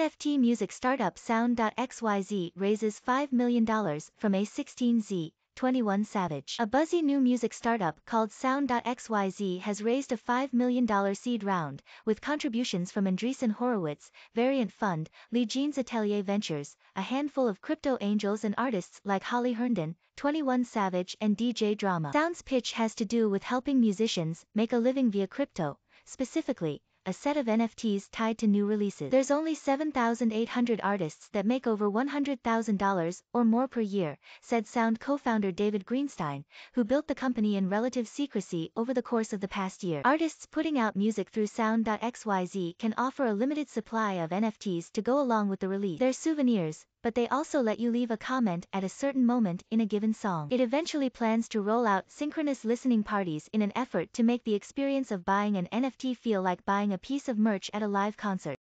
NFT music startup Sound.xyz raises $5 million from A16Z, 21 Savage. A buzzy new music startup called Sound.xyz has raised a $5 million seed round, with contributions from Andreessen Horowitz, Variant Fund, Li Jin's Atelier Ventures, a handful of crypto angels and artists like Holly Herndon, 21 Savage and DJ Drama. Sound's pitch has to do with helping musicians make a living via crypto, specifically, a set of NFTs tied to new releases. There's only 7,800 artists that make over $100,000 or more per year, said Sound co-founder David Greenstein, who built the company in relative secrecy over the course of the past year. Artists putting out music through Sound.xyz can offer a limited supply of NFTs to go along with the release. They're souvenirs, but they also let you leave a comment at a certain moment in a given song. It eventually plans to roll out synchronous listening parties in an effort to make the experience of buying an NFT feel like buying a piece of merch at a live concert.